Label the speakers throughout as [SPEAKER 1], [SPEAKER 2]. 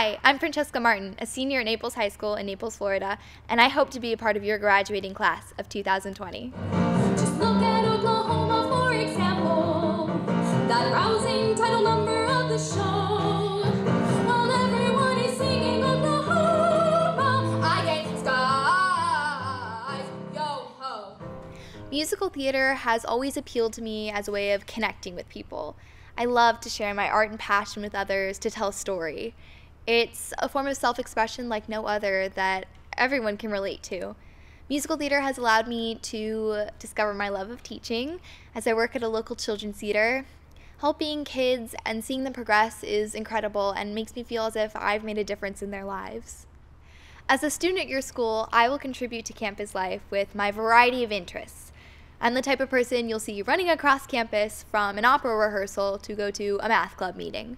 [SPEAKER 1] Hi, I'm Francesca Martin, a senior at Naples High School in Naples, Florida, and I hope to be a part of your graduating class of 2020.
[SPEAKER 2] Just look at Oklahoma, for example. That rousing title number of the show. While everyone is singing Oklahoma, I get skies. Yo.
[SPEAKER 1] Musical theater has always appealed to me as a way of connecting with people. I love to share my art and passion with others to tell a story. It's a form of self expression like no other that everyone can relate to. Musical theater has allowed me to discover my love of teaching as I work at a local children's theater. Helping kids and seeing them progress is incredible and makes me feel as if I've made a difference in their lives. As a student at your school, I will contribute to campus life with my variety of interests. I'm the type of person you'll see running across campus from an opera rehearsal to go to a math club meeting.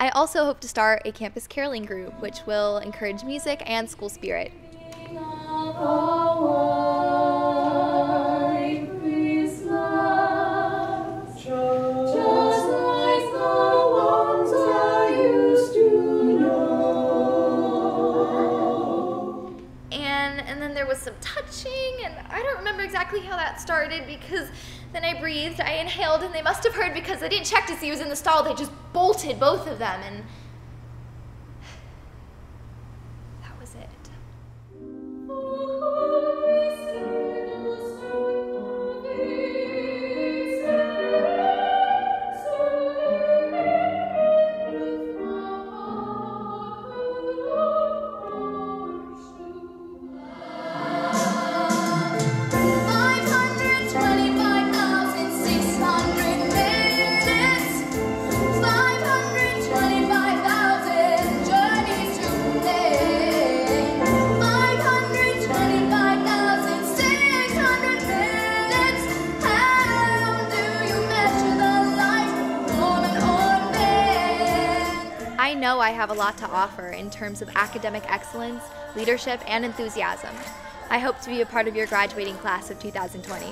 [SPEAKER 1] I also hope to start a campus caroling group, which will encourage music and school spirit. Some touching and I don't remember exactly how that started because then I breathed, I inhaled and they must have heard because they didn't check to see who was in the stall. They just bolted both of them and know I have a lot to offer in terms of academic excellence, leadership, and enthusiasm. I hope to be a part of your graduating class of 2020.